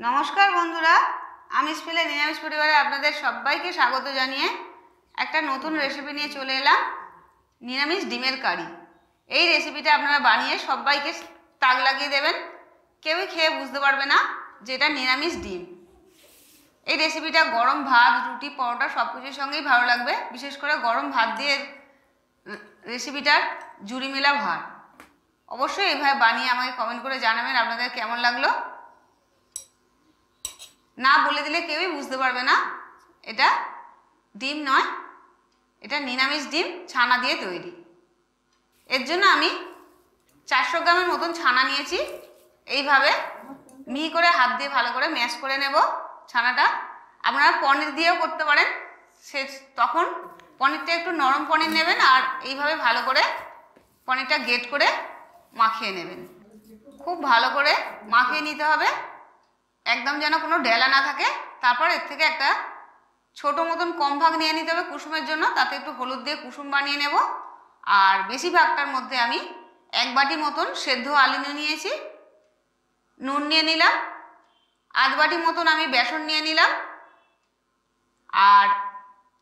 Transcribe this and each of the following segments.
নমস্কার বন্ধুরা, আমি স্পেলে নিরামিষ পরিবারে আপনাদের সবাইকে স্বাগত জানিয়ে একটা নতুন রেসিপি নিয়ে চলে এলাম, নিরামিষ ডিমের কারি। এই রেসিপিটা আপনারা বানিয়ে সবাইকে তাক লাগিয়ে দেবেন, কেউই খেয়ে বুঝতে পারবে না যে এটা নিরামিষ ডিম। এই রেসিপিটা গরম ভাত, রুটি, পরোটা সব কিছুর সঙ্গেই ভালো লাগবে, বিশেষ করে গরম ভাত দিয়ে রেসিপিটার জুড়ি মেলা ভাত। অবশ্যই এইভাবে বানিয়ে আমাকে কমেন্ট করে জানাবেন আপনাদের কেমন লাগল। না বলে দিলে কেউই বুঝতে পারবে না। এটা ডিম নয়, এটা নিরামিষ ডিম, ছানা দিয়ে তৈরি। এর জন্য আমি চারশো গ্রামের মতন ছানা নিয়েছি। এইভাবে মিহি করে হাত দিয়ে ভালো করে ম্যাশ করে নেব ছানাটা। আপনারা পনির দিয়েও করতে পারেন। সে তখন পনিরটা একটু নরম পনির নেবেন আর এইভাবে ভালো করে পনিরটা গেট করে মাখিয়ে নেবেন। খুব ভালো করে মাখিয়ে নিতে হবে। একদম যেন কোনো ডেলা না থাকে, তারপর এর থেকে একটা ছোট মতন কম ভাগ নিয়ে নিতে হবে কুসুমের জন্য, তাতে একটু হলুদ দিয়ে কুসুম বানিয়ে নেব। আর বেশি ভাগটার মধ্যে আমি এক বাটি মতন সেদ্ধ আলু নিয়ে নিয়েছি, নুন নিয়ে নিলাম, আধ বাটি মতন আমি বেসন নিয়ে নিলাম, আর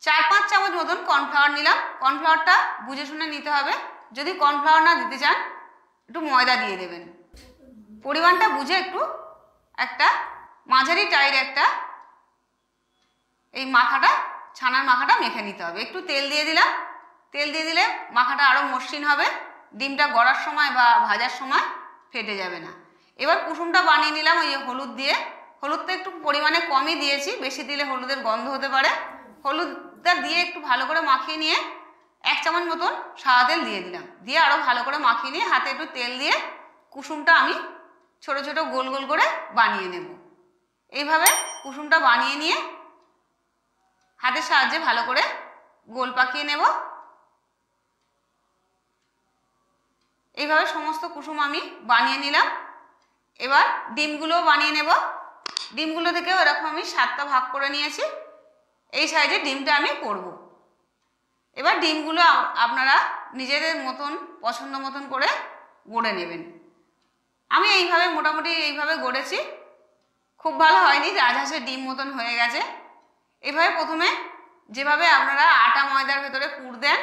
চার পাঁচ চামচ মতন কর্নফ্লাওয়ার নিলাম। কর্নফ্লাওয়ারটা বুঝে শুনে নিতে হবে, যদি কর্নফ্লাওয়ার না দিতে চান, একটু ময়দা দিয়ে দেবেন। পরিমাণটা বুঝে একটু একটা মাঝারি টাইর একটা এই মাখাটা, ছানার মাখাটা মেখে নিতে হবে। একটু তেল দিয়ে দিলাম। তেল দিয়ে দিলে মাখাটা আরও মসৃণ হবে। ডিমটা গড়ার সময় বা ভাজার সময় ফেটে যাবে না। এবার কুসুমটা বানিয়ে নিলাম ওই হলুদ দিয়ে। হলুদটা একটু পরিমাণে কমই দিয়েছি, বেশি দিলে হলুদের গন্ধ হতে পারে। হলুদটা দিয়ে একটু ভালো করে মাখিয়ে নিয়ে এক চামচ মতন সাদা তেল দিয়ে দিলাম। দিয়ে আরও ভালো করে মাখিয়ে নিয়ে হাতে একটু তেল দিয়ে কুসুমটা আমি ছোট ছোট গোল গোল করে বানিয়ে নেব। এইভাবে কুসুমটা বানিয়ে নিয়ে হাতের সাহায্যে ভালো করে গোল পাকিয়ে নেব। এইভাবে সমস্ত কুসুম আমি বানিয়ে নিলাম। এবার ডিমগুলোও বানিয়ে নেব। ডিমগুলো থেকেও এরকম আমি সাতটা ভাগ করে নিয়েছি। এই সাইজে ডিমটা আমি করব। এবার ডিমগুলো আপনারা নিজেদের মতন, পছন্দ মতন করে গড়ে নেবেন। আমি এইভাবে মোটামুটি এইভাবে গড়েছি। খুব ভালো হয়নি রাজহাঁসের ডিম মতন হয়ে গেছে। এভাবে প্রথমে যেভাবে আপনারা আটা ময়দার ভেতরে পুর দেন,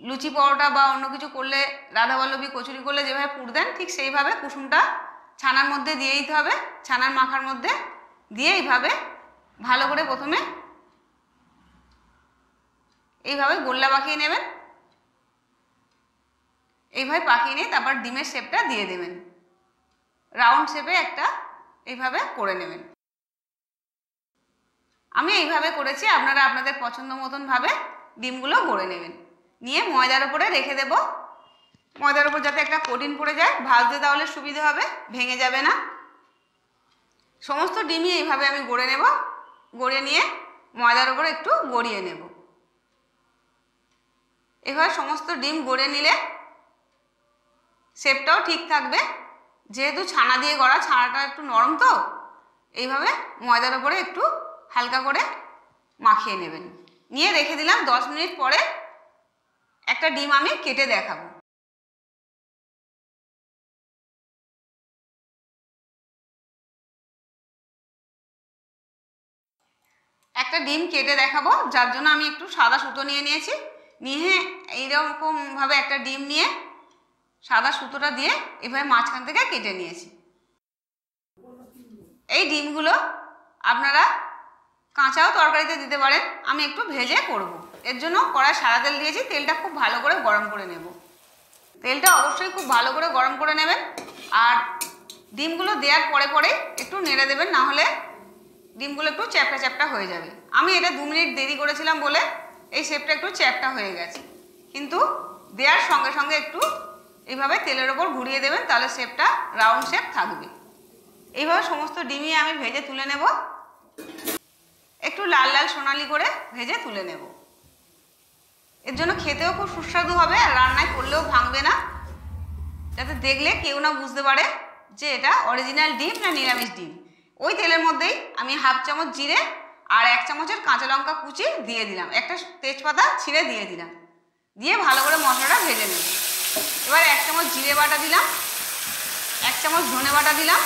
লুচি পরোটা বা অন্য কিছু করলে রাধাবল্লভী কচুরি করলে যেভাবে পুর দেন, ঠিক সেইভাবে কুসুমটা ছানার মধ্যে দিয়ে দিতে হবে, ছানার মাখার মধ্যে দিয়ে এইভাবে ভালো করে প্রথমে এইভাবে গোল্লা পাকিয়ে নেবেন। এইভাবে পাকিয়ে নিয়ে তারপর ডিমের শেপটা দিয়ে দেবেন। রাউন্ড শেপে একটা এইভাবে করে নেবেন। আমি এইভাবে করেছি, আপনারা আপনাদের পছন্দ মতন ভাবে ডিমগুলো গড়ে নেবেন। নিয়ে ময়দার উপরে রেখে দেব। ময়দার উপর যাতে একটা কঠিন পড়ে যায়, ভাজতে তাহলে সুবিধে হবে, ভেঙে যাবে না। সমস্ত ডিমই এইভাবে আমি গড়ে নেব। গড়ে নিয়ে ময়দার উপর একটু গড়িয়ে নেব। এভাবে সমস্ত ডিম গড়ে নিলে শেপটাও ঠিক থাকবে। যেহেতু ছানা দিয়ে গড়া, ছানাটা একটু নরম তো, এইভাবে ময়দার উপরে একটু হালকা করে মাখিয়ে নেবেন। নিয়ে রেখে দিলাম, দশ মিনিট পরে একটা ডিম আমি কেটে দেখাবো। একটা ডিম কেটে দেখাবো, যার জন্য আমি একটু সাদা সুতো নিয়ে নিয়েছি। নিয়ে এইরকমভাবে একটা ডিম নিয়ে সাদা সুতোটা দিয়ে এভাবে মাঝখান থেকে কেটে নিয়েছি। এই ডিমগুলো আপনারা কাঁচাও তরকারিতে দিতে পারেন, আমি একটু ভেজে করব। এর জন্য কড়াই সাদা তেল দিয়েছি, তেলটা খুব ভালো করে গরম করে নেব। তেলটা অবশ্যই খুব ভালো করে গরম করে নেবেন, আর ডিমগুলো দেওয়ার পরে পরে একটু নেড়ে দেবেন, না হলে ডিমগুলো একটু চ্যাপটা চ্যাপটা হয়ে যাবে। আমি এটা দু মিনিট দেরি করেছিলাম বলে এই শেপটা একটু চ্যাপটা হয়ে গেছে। কিন্তু দেওয়ার সঙ্গে সঙ্গে একটু এইভাবে তেলের ওপর ঘুরিয়ে দেবেন, তাহলে শেপটা রাউন্ড শেপ থাকবে। এইভাবে সমস্ত ডিমই আমি ভেজে তুলে নেব। একটু লাল লাল সোনালি করে ভেজে তুলে নেব। এর জন্য খেতেও খুব সুস্বাদু হবে আর রান্নায় করলেও ভাঙবে না। যাতে দেখলে কেউ না বুঝতে পারে যে এটা অরিজিনাল ডিম না নিরামিষ ডিম। ওই তেলের মধ্যেই আমি হাফ চামচ জিরে আর এক চামচের কাঁচা লঙ্কা কুচি দিয়ে দিলাম। একটা তেজপাতা ছিঁড়ে দিয়ে দিলাম। দিয়ে ভালো করে মশলাটা ভেজে নেব। এবার এক চামচ জিরে বাটা দিলাম, এক চামচ ধনে বাটা দিলাম,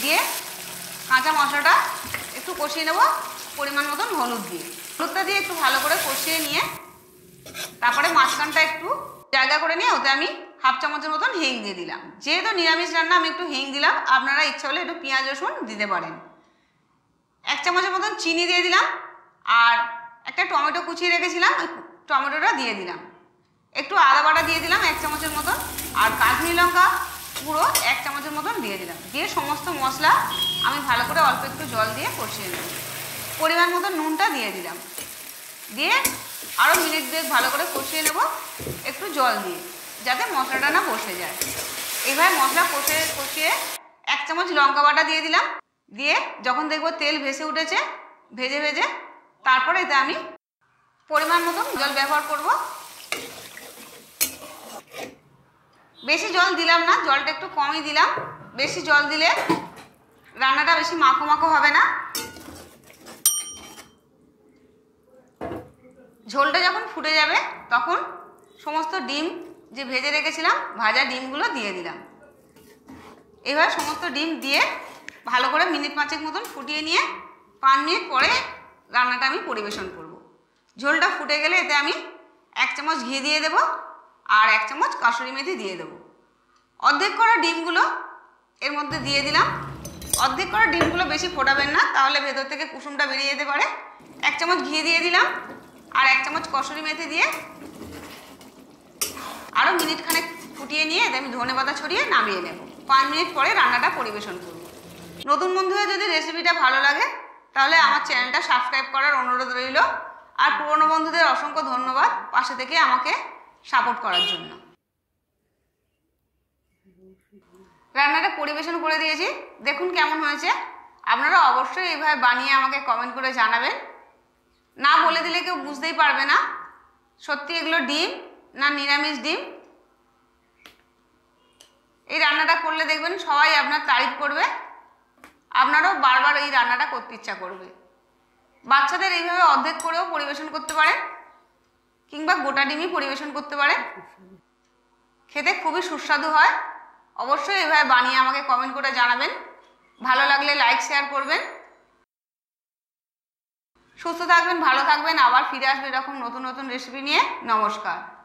দিয়ে কাঁচা মশলাটা একটু কষিয়ে নেব পরিমাণ মতন হলুদ দিয়ে। হলুদটা দিয়ে একটু ভালো করে কষিয়ে নিয়ে তারপরে মাঝখানটা একটু জায়গা করে নিয়ে ওতে আমি হাফ চামচের মতন হিং দিয়ে দিলাম। যেহেতু নিরামিষ রান্না, আমি একটু হিং দিলাম, আপনারা ইচ্ছা হলে একটু পেঁয়াজ, রসুন দিতে পারেন। এক চামচের মতন চিনি দিয়ে দিলাম, আর একটা টমেটো কুচিয়ে রেখেছিলাম টমেটোটা দিয়ে দিলাম। একটু আদা বাটা দিয়ে দিলাম, এক চামচের মতন আর কাশ্মীরি লঙ্কা পুরো এক চামচের মতন দিয়ে দিলাম। দিয়ে সমস্ত মশলা আমি ভালো করে অল্প একটু জল দিয়ে কষিয়ে নেব। পরিমাণ মতো নুনটা দিয়ে দিলাম। দিয়ে আরও মিনিট দুয়েক ভালো করে কষিয়ে নেব, একটু জল দিয়ে, যাতে মশলাটা না বসে যায়। এবার মশলা কষে, কষিয়ে এক চামচ লঙ্কা বাটা দিয়ে দিলাম। দিয়ে যখন দেখব তেল ভেসে উঠেছে, ভেজে ভেজে, তারপরে এতে আমি পরিমাণ মতন জল ব্যবহার করব। বেশি জল দিলাম না, জলটা একটু কমই দিলাম। বেশি জল দিলে রান্নাটা বেশি মাখো মাখো হবে না। ঝোলটা যখন ফুটে যাবে, তখন সমস্ত ডিম যে ভেজে রেখেছিলাম, ভাজা ডিমগুলো দিয়ে দিলাম। এবার সমস্ত ডিম দিয়ে ভালো করে মিনিট পাঁচেক মতন ফুটিয়ে নিয়ে পাঁচ মিনিট পরে রান্নাটা আমি পরিবেশন করব। ঝোলটা ফুটে গেলে এতে আমি এক চামচ ঘি দিয়ে দেব। আর এক চামচ কাসুরি মেথি দিয়ে দেবো। অর্ধেক করা ডিমগুলো এর মধ্যে দিয়ে দিলাম। অর্ধেক করা ডিমগুলো বেশি ফোটাবেন না, তাহলে ভেতর থেকে কুসুমটা বেরিয়ে যেতে পারে। এক চামচ ঘি দিয়ে দিলাম আর এক চামচ কসুরি মেথি দিয়ে আরও মিনিট খানেক ফুটিয়ে নিয়ে এতে আমি ধনে পাতা ছড়িয়ে নামিয়ে নেব। পাঁচ মিনিট পরে রান্নাটা পরিবেশন করব। নতুন বন্ধুরা যদি রেসিপিটা ভালো লাগে, তাহলে আমার চ্যানেলটা সাবস্ক্রাইব করার অনুরোধ রইল। আর পুরনো বন্ধুদের অসংখ্য ধন্যবাদ। পাশে থেকে আমাকে সাপোর্ট করার জন্য। রান্নাটা পরিবেশন করে দিয়েছি। দেখুন কেমন হয়েছে। আপনারা অবশ্যই এইভাবে বানিয়ে আমাকে কমেন্ট করে জানাবেন। না বলে দিলে কেউ বুঝতেই পারবে না। সত্যি এগুলো ডিম না নিরামিষ ডিম? এই রান্নাটা করলে দেখবেন সবাই আপনার তারিফ করবে। আপনারাও বারবার এই রান্নাটা করতে ইচ্ছা করবে। বাচ্চাদের এইভাবে অর্ধেক করেও পরিবেশন করতে পারেন। কিংবা গোটা ডিমই পরিবেশন করতে পারে? খেতে খুবই সুস্বাদু হয়। অবশ্যই এভাবে বানিয়ে আমাকে কমেন্ট করে জানাবেন। ভালো লাগলে লাইক শেয়ার করবেন। সুস্থ থাকবেন, ভালো থাকবেন। আবার ফিরে আসবে এরকম নতুন নতুন রেসিপি নিয়ে। নমস্কার।